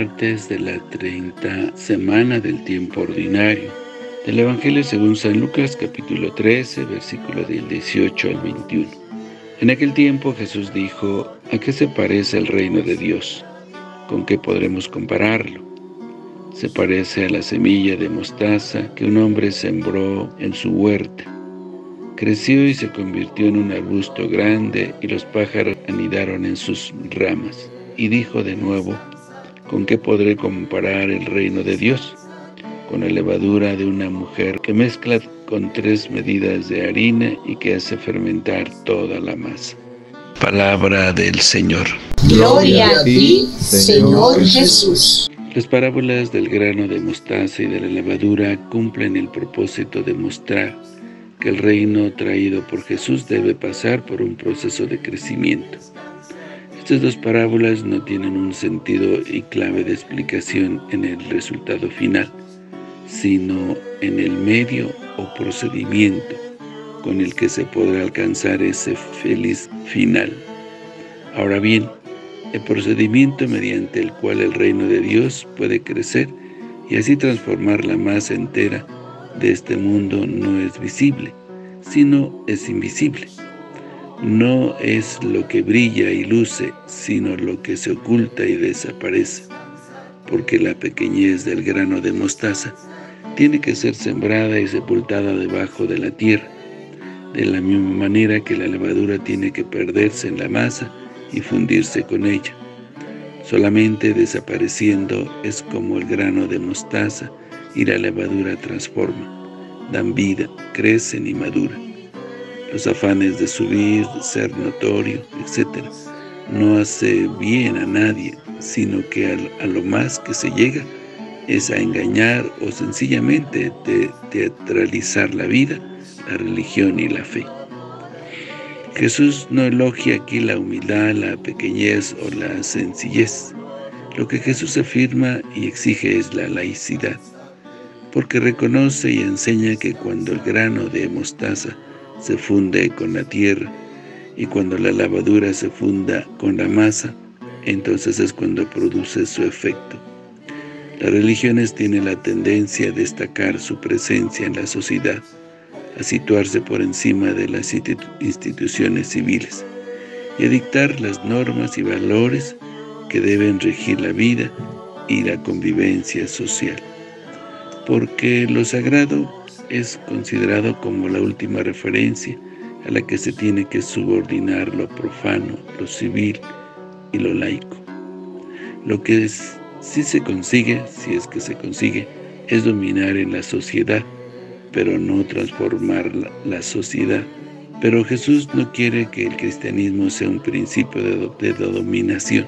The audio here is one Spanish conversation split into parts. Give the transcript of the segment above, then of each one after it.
martes de la 30 semana del tiempo ordinario. Del Evangelio según San Lucas, capítulo 13, versículo del 18 al 21. En aquel tiempo Jesús dijo, ¿A qué se parece el reino de Dios? ¿Con qué podremos compararlo? Se parece a la semilla de mostaza que un hombre sembró en su huerta. Creció y se convirtió en un arbusto grande y los pájaros anidaron en sus ramas. Y dijo de nuevo, ¿Con qué podré comparar el reino de Dios? Con la levadura de una mujer que mezcla con tres medidas de harina y que hace fermentar toda la masa. Palabra del Señor. Gloria a ti, Señor Jesús. Las parábolas del grano de mostaza y de la levadura cumplen el propósito de mostrar que el reino traído por Jesús debe pasar por un proceso de crecimiento. Estas dos parábolas no tienen un sentido y clave de explicación en el resultado final, sino en el medio o procedimiento con el que se podrá alcanzar ese feliz final. Ahora bien, el procedimiento mediante el cual el reino de Dios puede crecer y así transformar la masa entera de este mundo no es visible, sino es invisible no es lo que brilla y luce, sino lo que se oculta y desaparece, porque la pequeñez del grano de mostaza tiene que ser sembrada y sepultada debajo de la tierra, de la misma manera que la levadura tiene que perderse en la masa y fundirse con ella. Solamente desapareciendo es como el grano de mostaza y la levadura transforma, dan vida, crecen y maduran los afanes de subir, ser notorio, etc. No hace bien a nadie, sino que a, lo más que se llega es a engañar o sencillamente teatralizar la vida, la religión y la fe. Jesús no elogia aquí la humildad, la pequeñez o la sencillez. Lo que Jesús afirma y exige es la laicidad, porque reconoce y enseña que cuando el grano de mostaza se funde con la tierra, y cuando la lavadura se funda con la masa, entonces es cuando produce su efecto. Las religiones tienen la tendencia a destacar su presencia en la sociedad, a situarse por encima de las instituciones civiles y a dictar las normas y valores que deben regir la vida y la convivencia social. Porque lo sagrado es considerado como la última referencia a la que se tiene que subordinar lo profano, lo civil y lo laico. Lo que sí se consigue, si es que se consigue, es dominar en la sociedad, pero no transformar la, la sociedad. Pero Jesús no quiere que el cristianismo sea un principio de, de dominación,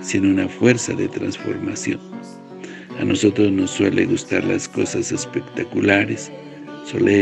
sino una fuerza de transformación. A nosotros nos suele gustar las cosas espectaculares, So late.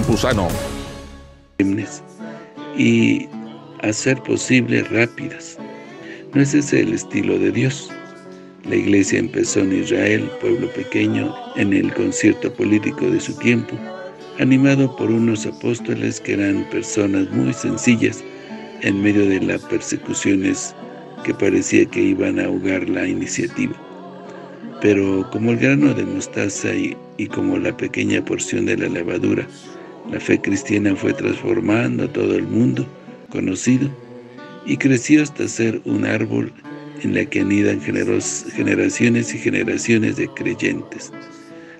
Campuzano. Y hacer posible rápidas. No es ese el estilo de Dios. La iglesia empezó en Israel, pueblo pequeño, en el concierto político de su tiempo, animado por unos apóstoles que eran personas muy sencillas en medio de las persecuciones que parecía que iban a ahogar la iniciativa. Pero como el grano de mostaza y, y como la pequeña porción de la levadura la fe cristiana fue transformando a todo el mundo conocido y creció hasta ser un árbol en la que anidan generaciones y generaciones de creyentes.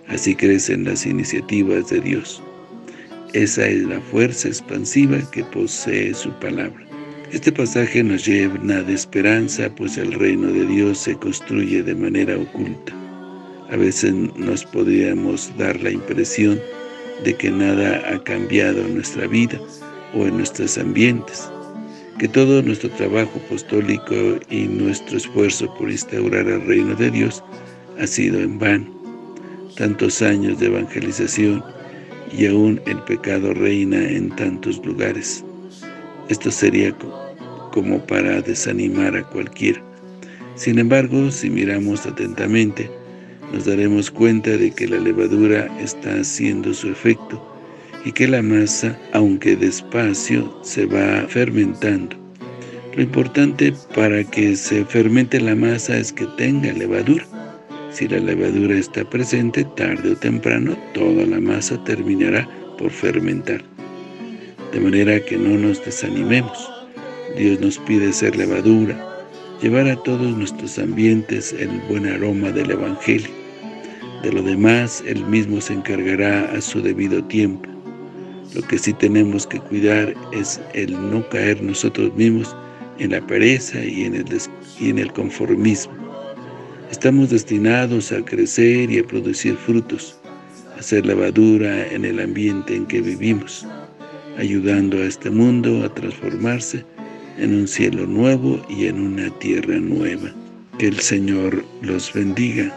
Así crecen las iniciativas de Dios. Esa es la fuerza expansiva que posee su palabra. Este pasaje nos llena de esperanza, pues el reino de Dios se construye de manera oculta. A veces nos podríamos dar la impresión de que nada ha cambiado en nuestra vida o en nuestros ambientes, que todo nuestro trabajo apostólico y nuestro esfuerzo por instaurar el reino de Dios ha sido en vano. Tantos años de evangelización y aún el pecado reina en tantos lugares. Esto sería como para desanimar a cualquiera. Sin embargo, si miramos atentamente, nos daremos cuenta de que la levadura está haciendo su efecto y que la masa, aunque despacio, se va fermentando. Lo importante para que se fermente la masa es que tenga levadura. Si la levadura está presente, tarde o temprano, toda la masa terminará por fermentar. De manera que no nos desanimemos. Dios nos pide ser levadura, llevar a todos nuestros ambientes el buen aroma del Evangelio. De lo demás, Él mismo se encargará a su debido tiempo. Lo que sí tenemos que cuidar es el no caer nosotros mismos en la pereza y en el, y en el conformismo. Estamos destinados a crecer y a producir frutos, a ser levadura en el ambiente en que vivimos, ayudando a este mundo a transformarse en un cielo nuevo y en una tierra nueva. Que el Señor los bendiga.